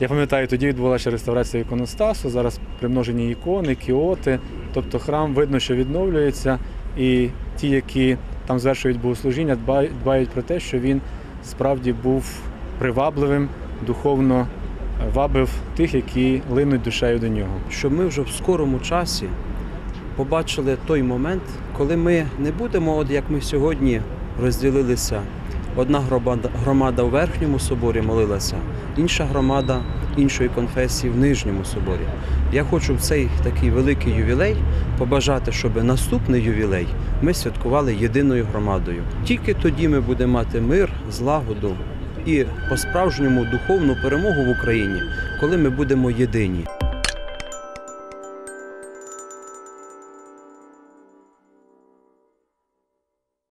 Я пам'ятаю, тоді відбулася реставрація іконостасу, зараз примножені ікони, кіоти. Тобто храм видно, що відновлюється, і ті, які там звершують богослужіння, дбають, про те, що він справді був привабливим, духовно вабив тих, які линуть душею до нього. щоб ми вже в скорому часі побачили той момент, коли ми не будемо, от як ми сьогодні розділилися. Одна громада, в верхньому соборі молилася, інша громада іншої конфесії в нижньому соборі. Я хочу в цей такий великий ювілей побажати, щоб наступний ювілей ми святкували єдиною громадою. Тільки тоді ми будемо мати мир, злагоду і по-справжньому духовну перемогу в Україні, коли ми будемо єдині.